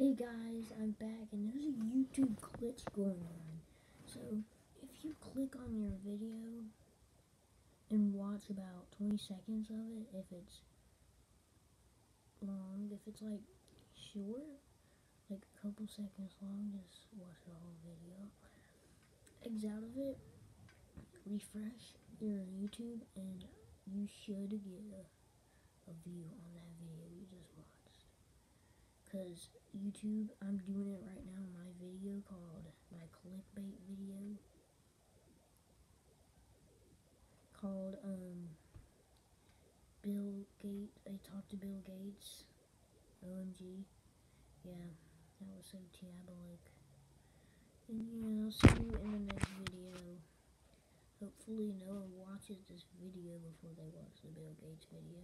Hey guys, I'm back and there's a YouTube glitch going on. So, if you click on your video and watch about 20 seconds of it, if it's long, if it's like short, like a couple seconds long, just watch the whole video. Exit out of it, refresh your YouTube, and you should get a, a view on that video you just watched. Because YouTube, I'm doing it right now, my video called, my clickbait video. Called, um, Bill Gates, I talked to Bill Gates. OMG. Yeah, that was so diabolic. And yeah, I'll see you in the next video. Hopefully no one watches this video before they watch the Bill Gates video.